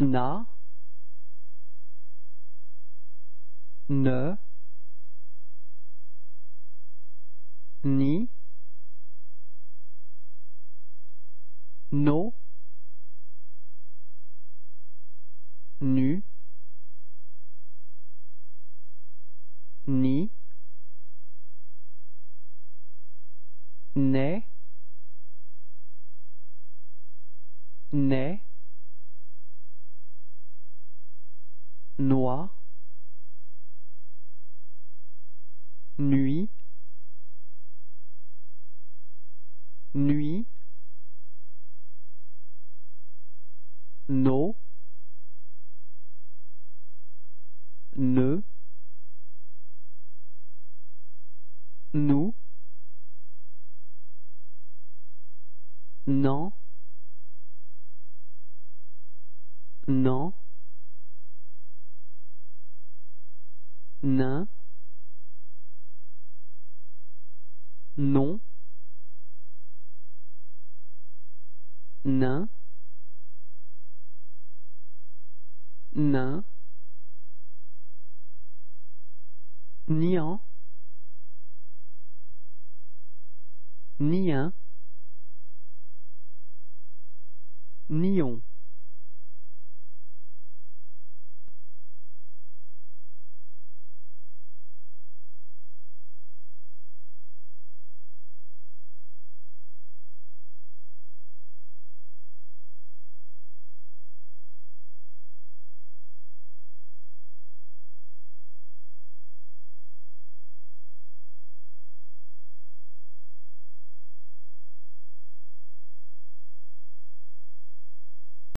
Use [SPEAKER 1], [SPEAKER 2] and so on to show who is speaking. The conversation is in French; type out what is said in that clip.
[SPEAKER 1] na, ne, ni, no, nu, ni, né, né, noix, nuit, nuit, no, ne, nous, non, non, nain, non, nain, nain, niant, nien, nion.